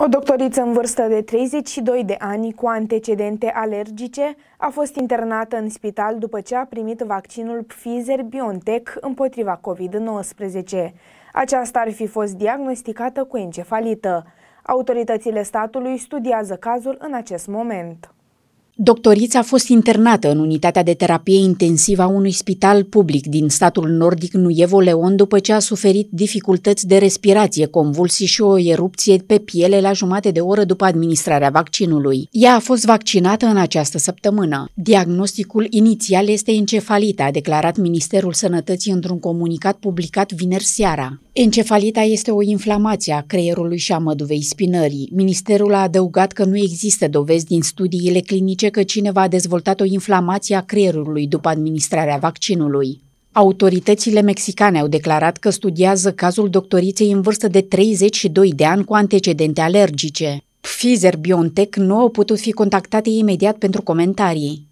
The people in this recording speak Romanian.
O doctoriță în vârstă de 32 de ani cu antecedente alergice a fost internată în spital după ce a primit vaccinul Pfizer-BioNTech împotriva COVID-19. Aceasta ar fi fost diagnosticată cu encefalită. Autoritățile statului studiază cazul în acest moment. Doctorița a fost internată în unitatea de terapie intensivă a unui spital public din statul nordic Nuevo Leon după ce a suferit dificultăți de respirație, convulsii și o erupție pe piele la jumate de oră după administrarea vaccinului. Ea a fost vaccinată în această săptămână. Diagnosticul inițial este encefalită, a declarat Ministerul Sănătății într-un comunicat publicat vineri seara. Encefalita este o inflamație a creierului și a măduvei spinării. Ministerul a adăugat că nu există dovezi din studiile clinice că cineva a dezvoltat o inflamație a creierului după administrarea vaccinului. Autoritățile mexicane au declarat că studiază cazul doctoriței în vârstă de 32 de ani cu antecedente alergice. Pfizer-BioNTech nu au putut fi contactate imediat pentru comentarii.